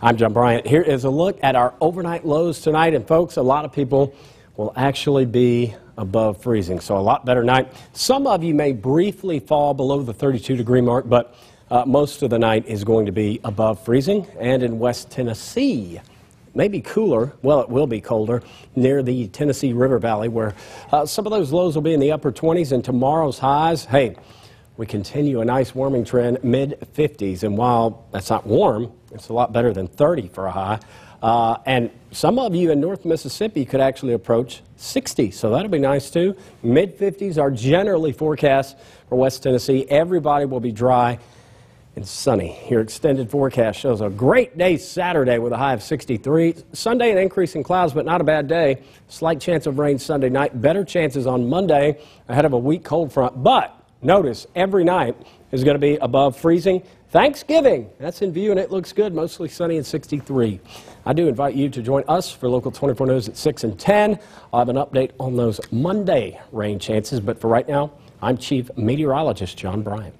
I'm John Bryant. Here is a look at our overnight lows tonight. And folks, a lot of people will actually be above freezing. So a lot better night. Some of you may briefly fall below the 32 degree mark, but uh, most of the night is going to be above freezing. And in West Tennessee, maybe cooler, well, it will be colder, near the Tennessee River Valley, where uh, some of those lows will be in the upper 20s and tomorrow's highs. Hey, we continue a nice warming trend, mid 50s. And while that's not warm, it's a lot better than 30 for a high. Uh, and some of you in North Mississippi could actually approach 60, so that'll be nice too. Mid 50s are generally forecast for West Tennessee. Everybody will be dry and sunny. Your extended forecast shows a great day Saturday with a high of 63. Sunday, an increase in clouds, but not a bad day. Slight chance of rain Sunday night. Better chances on Monday ahead of a weak cold front. But notice every night is going to be above freezing. Thanksgiving, that's in view and it looks good, mostly sunny and 63. I do invite you to join us for Local 24 News at 6 and 10. I'll have an update on those Monday rain chances, but for right now, I'm Chief Meteorologist John Bryant.